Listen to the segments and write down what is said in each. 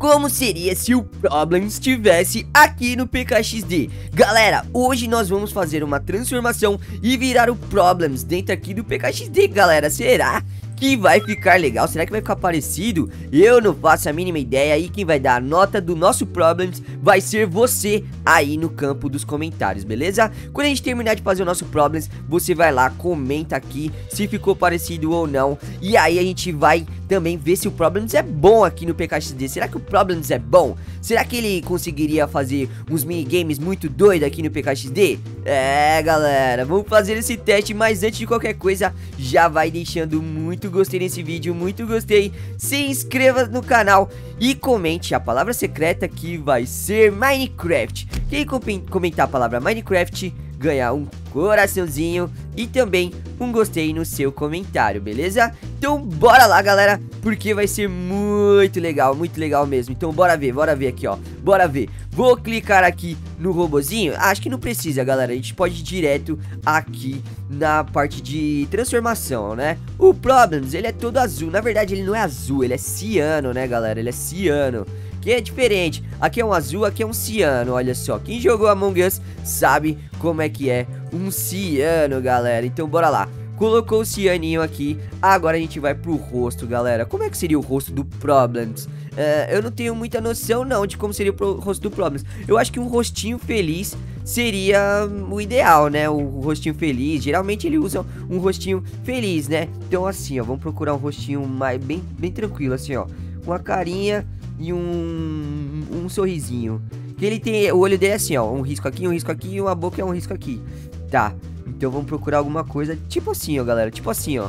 como seria se o Problem estivesse aqui no PKXD. Galera, hoje nós vamos fazer uma transformação e virar o Problems dentro aqui do PKXD, galera. Será? Que vai ficar legal? Será que vai ficar parecido? Eu não faço a mínima ideia e quem vai dar a nota do nosso Problems vai ser você aí no campo dos comentários, beleza? Quando a gente terminar de fazer o nosso Problems, você vai lá, comenta aqui se ficou parecido ou não e aí a gente vai também ver se o Problems é bom aqui no PKXD. Será que o Problems é bom? Será que ele conseguiria fazer uns minigames muito doidos aqui no PKXD? É, galera, vamos fazer esse teste, mas antes de qualquer coisa, já vai deixando muito gostei nesse vídeo, muito gostei. Se inscreva no canal e comente a palavra secreta que vai ser Minecraft. Quem comentar a palavra Minecraft ganhar um coraçãozinho e também um gostei no seu comentário, beleza? Então bora lá, galera, porque vai ser muito legal, muito legal mesmo. Então bora ver, bora ver aqui, ó. Bora ver. Vou clicar aqui no robozinho. Acho que não precisa, galera. A gente pode ir direto aqui na parte de transformação, né? O Problems, ele é todo azul. Na verdade, ele não é azul, ele é ciano, né, galera? Ele é ciano que é diferente. Aqui é um azul, aqui é um ciano, olha só. Quem jogou Among Us sabe como é que é um ciano, galera. Então bora lá. Colocou o cianinho aqui, agora a gente vai pro rosto, galera. Como é que seria o rosto do Problems? Uh, eu não tenho muita noção não de como seria o rosto do Problems. Eu acho que um rostinho feliz seria o ideal, né? O rostinho feliz. Geralmente ele usa um rostinho feliz, né? Então assim, ó, vamos procurar um rostinho mais bem, bem tranquilo, assim, ó. Uma carinha e um, um sorrisinho. Que ele tem, o olho dele é assim, ó, um risco aqui, um risco aqui e uma boca é um risco aqui. Tá, então vamos procurar alguma coisa tipo assim, ó, galera, tipo assim, ó.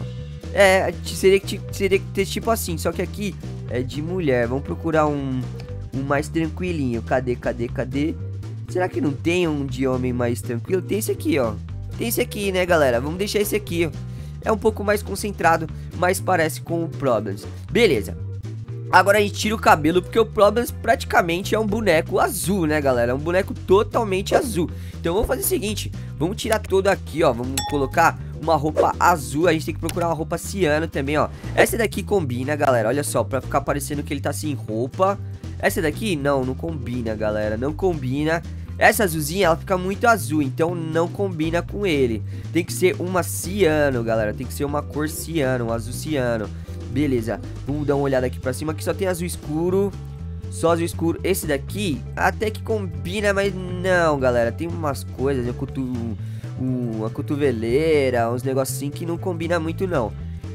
É, seria que seria que ter tipo assim, só que aqui é de mulher. Vamos procurar um, um mais tranquilinho. Cadê, cadê, cadê? Será que não tem um de homem mais tranquilo? Tem esse aqui, ó. Tem esse aqui, né, galera? Vamos deixar esse aqui, ó. É um pouco mais concentrado, mas parece com o Problems. Beleza. Agora a gente tira o cabelo porque o Problems praticamente é um boneco azul, né, galera? É um boneco totalmente azul. Então vamos fazer o seguinte, vamos tirar todo aqui, ó. Vamos colocar uma roupa azul. A gente tem que procurar uma roupa ciano também, ó. Essa daqui combina, galera. Olha só, pra ficar parecendo que ele tá sem roupa. Essa daqui, não, não combina, galera. Não combina. Essa azulzinha, ela fica muito azul, então não combina com ele. Tem que ser uma ciano, galera. Tem que ser uma cor ciano, um azul ciano. Beleza, vamos dar uma olhada aqui pra cima. Aqui só tem azul escuro. Só azul escuro. Esse daqui até que combina, mas não, galera. Tem umas coisas, uma, cotu... uma cotoveleira, uns negocinhos assim que não combina muito, não.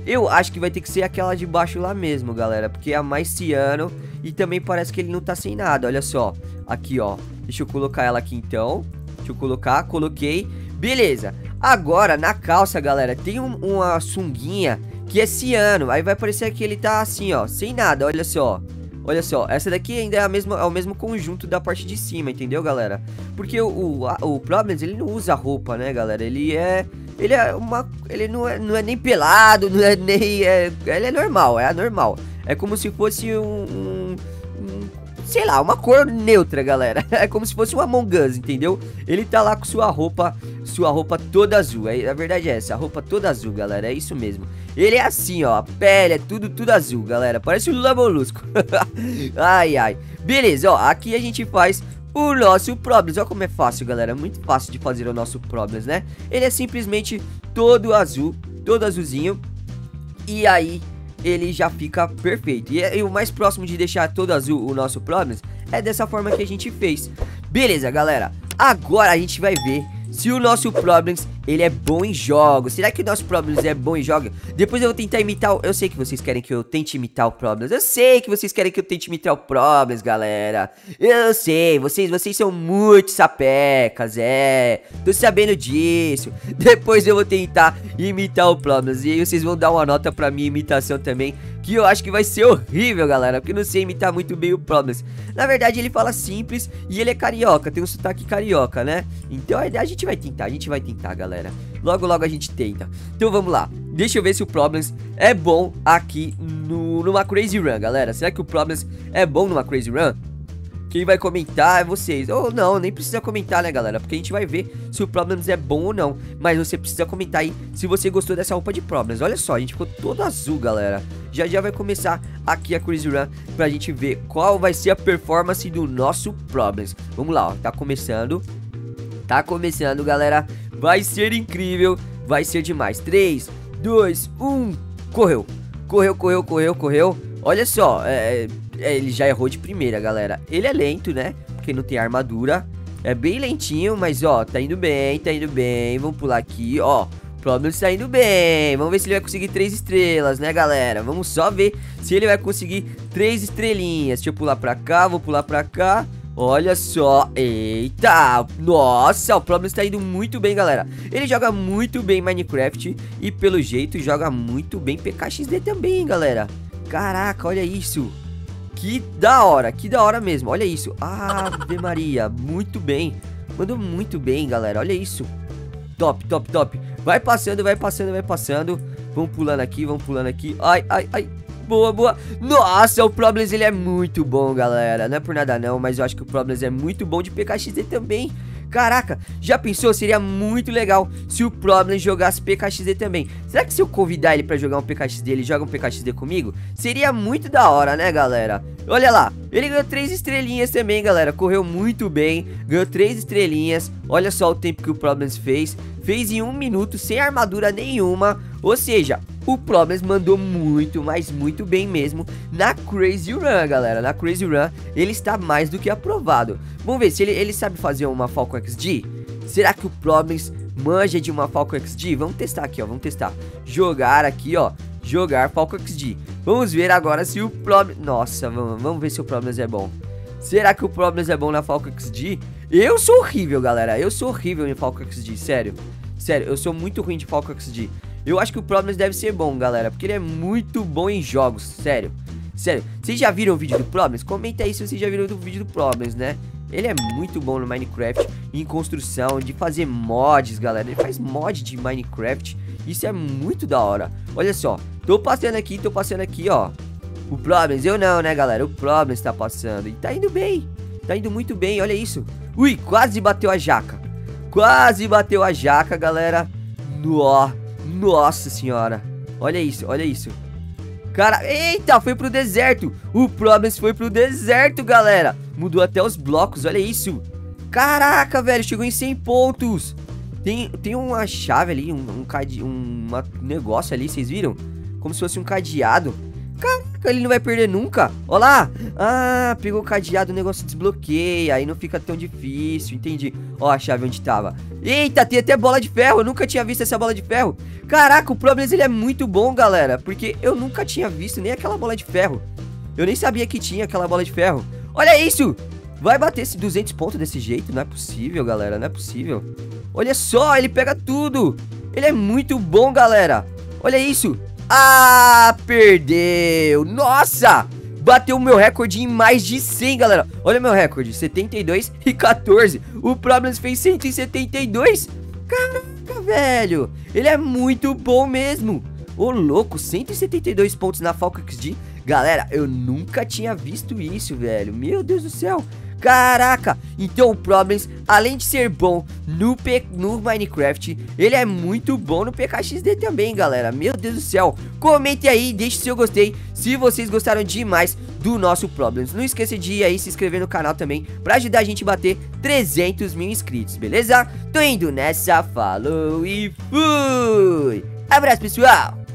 Eu acho que vai ter que ser aquela de baixo lá mesmo, galera. Porque é a mais ciano. E também parece que ele não tá sem nada. Olha só. Aqui, ó. Deixa eu colocar ela aqui, então. Deixa eu colocar. Coloquei. Beleza. Agora, na calça, galera, tem um, uma sunguinha que é ciano. Aí vai parecer que ele tá assim, ó, sem nada, olha só. Olha só, essa daqui ainda é, a mesma, é o mesmo conjunto da parte de cima, entendeu, galera? Porque o, o, o Problems, ele não usa roupa, né, galera? Ele é... Ele é uma... Ele não é, não é nem pelado, não é nem... É, ele é normal, é anormal. É como se fosse um, um, um sei lá, uma cor neutra, galera. É como se fosse um Among Us, entendeu? Ele tá lá com sua roupa, sua roupa toda azul. É, a verdade é essa, a roupa toda azul, galera. É isso mesmo. Ele é assim, ó, a pele é tudo, tudo azul, galera. Parece o Lula Molusco. ai, ai. Beleza, ó, aqui a gente faz o nosso Problems. Olha como é fácil, galera. Muito fácil de fazer o nosso Problems, né? Ele é simplesmente todo azul, todo azulzinho. E aí ele já fica perfeito. E, e, o mais próximo de deixar todo azul o nosso Problems é dessa forma que a gente fez. Beleza, galera. Agora a gente vai ver se o nosso Problems, ele é bom em jogos. Será que o nosso Problems é bom em jogos? Depois eu vou tentar imitar o... Eu sei que vocês querem que eu tente imitar o Problems. Eu sei que vocês querem que eu tente imitar o Problems, galera. Eu sei, vocês, vocês são muito sapecas, é. Tô sabendo disso. Depois eu vou tentar imitar o Problems. E aí vocês vão dar uma nota pra minha imitação também que eu acho que vai ser horrível, galera, porque não sei imitar muito bem o Problems. Na verdade, ele fala simples e ele é carioca, tem um sotaque carioca, né? Então a gente vai tentar, a gente vai tentar, galera. Logo, logo a gente tenta. Então vamos lá. Deixa eu ver se o Problems é bom aqui no, numa Crazy Run, galera. Será que o Problems é bom numa Crazy Run? Quem vai comentar é vocês. Ou não, nem precisa comentar, né, galera? Porque a gente vai ver se o Problems é bom ou não. Mas você precisa comentar aí se você gostou dessa roupa de Problems. Olha só, a gente ficou todo azul, galera. Já já vai começar aqui a Crazy Run pra gente ver qual vai ser a performance do nosso Problems. Vamos lá, ó. Tá começando. Tá começando, galera. Vai ser incrível. Vai ser demais. 3, 2, 1. Correu. Correu, correu, correu, correu. Olha só, é é, ele já errou de primeira, galera. Ele é lento, né? Porque não tem armadura. É bem lentinho, mas ó, tá indo bem, tá indo bem. Vamos pular aqui, ó. Problem está indo bem. Vamos ver se ele vai conseguir três estrelas, né, galera? Vamos só ver se ele vai conseguir três estrelinhas. Deixa eu pular pra cá, vou pular pra cá. Olha só, eita, nossa, o Problem está indo muito bem, galera Ele joga muito bem Minecraft e pelo jeito joga muito bem PKXD também, galera Caraca, olha isso que da hora, que da hora mesmo. Olha isso. Ave Maria, muito bem. Mandou muito bem, galera. Olha isso. Top, top, top. Vai passando, vai passando, vai passando. Vamos pulando aqui, vamos pulando aqui. Ai, ai, ai. Boa, boa. Nossa, o Problems ele é muito bom, galera. Não é por nada não, mas eu acho que o Problems é muito bom de PKXD também. Caraca, já pensou? Seria muito legal se o Problem jogasse PKXD também. Será que se eu convidar ele pra jogar um PKXD, ele joga um PKXD comigo? Seria muito da hora, né, galera? Olha lá, ele ganhou três estrelinhas também, galera. Correu muito bem, ganhou três estrelinhas. Olha só o tempo que o Problems fez. Fez em um minuto, sem armadura nenhuma. Ou seja, o Problems mandou muito, mas muito bem mesmo na Crazy Run, galera. Na Crazy Run, ele está mais do que aprovado. Vamos ver se ele, ele sabe fazer uma Falcon XD. Será que o Problems manja de uma Falcon XD? Vamos testar aqui, ó. Vamos testar. Jogar aqui, ó. Jogar Falcon XD. Vamos ver agora se o Problems... Nossa, vamos, vamos ver se o Problems é bom. Será que o Problems é bom na Falcon XD? Eu sou horrível, galera. Eu sou horrível em Falcon XD, sério. Sério, eu sou muito ruim de Falcon XD. Eu acho que o Problems deve ser bom, galera, porque ele é muito bom em jogos, sério. Sério, vocês já viram o vídeo do Problems? Comenta aí se vocês já viram o vídeo do Problems, né? Ele é muito bom no Minecraft, em construção, de fazer mods, galera. Ele faz mod de Minecraft, isso é muito da hora. Olha só, tô passando aqui, tô passando aqui, ó. O Problems, eu não, né, galera? O Problems tá passando e tá indo bem. Tá indo muito bem, olha isso. Ui, quase bateu a jaca. Quase bateu a jaca, galera. Nossa. Nossa senhora. Olha isso, olha isso. Cara, eita, foi pro deserto. O Problems foi pro deserto, galera. Mudou até os blocos, olha isso. Caraca, velho, chegou em 100 pontos. Tem, tem uma chave ali, um, um, cade, um, um negócio ali, vocês viram? Como se fosse um cadeado. Caraca, ele não vai perder nunca. Olha lá. Ah, pegou o cadeado, o negócio desbloqueia. Aí não fica tão difícil, entendi. Ó a chave onde tava. Eita, tem até bola de ferro. Eu nunca tinha visto essa bola de ferro. Caraca, o Problems ele é muito bom, galera. Porque eu nunca tinha visto nem aquela bola de ferro. Eu nem sabia que tinha aquela bola de ferro. Olha isso. Vai bater esse 200 pontos desse jeito? Não é possível, galera. Não é possível. Olha só, ele pega tudo. Ele é muito bom, galera. Olha isso. Ah, perdeu. Nossa! Bateu o meu recorde em mais de 100, galera. Olha meu recorde, 72 e 14. O Problems fez 172. Caraca, velho. Ele é muito bom mesmo. Ô, louco, 172 pontos na Falcon XD. Galera, eu nunca tinha visto isso, velho. Meu Deus do céu. Caraca, então o Problems, além de ser bom no, P no Minecraft, ele é muito bom no PKXD também, galera. Meu Deus do céu. Comente aí, deixe seu gostei se vocês gostaram demais do nosso Problems. Não esqueça de ir aí se inscrever no canal também pra ajudar a gente a bater 300 mil inscritos, beleza? Tô indo nessa, falou e fui! Abraço, pessoal!